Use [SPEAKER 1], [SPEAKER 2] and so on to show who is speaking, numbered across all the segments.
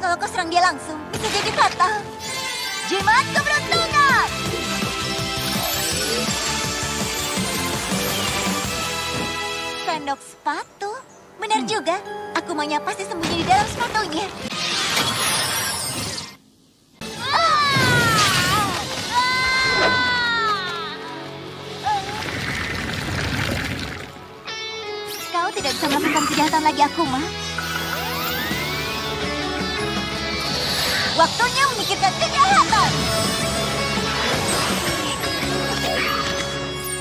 [SPEAKER 1] Kalau kau serang dia langsung, bisa jadi fatal. Jimat keberuntungan! Sendok sepatu? Benar juga. Aku maunya pasti sembunyi di dalam sepatunya. Kau tidak bisa melakukan kejahatan lagi, aku mah. Waktunya memikirkan kejahatan.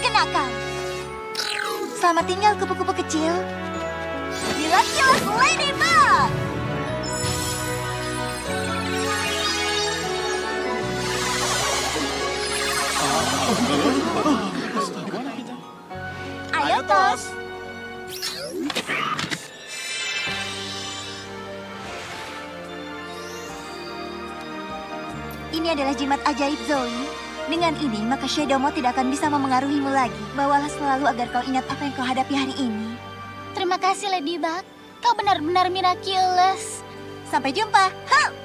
[SPEAKER 1] Kena kau. Selamat tinggal kupu-kupu kecil. Bila kilas Ladybug! Ayo, Tos. Ini adalah jimat ajaib Zoe. Dengan ini, maka Shadow Mode tidak akan bisa memengaruhimu lagi. Bawalah selalu agar kau ingat apa yang kau hadapi hari ini.
[SPEAKER 2] Terima kasih, Ladybug. Kau benar-benar miraculous.
[SPEAKER 1] Sampai jumpa. Ha!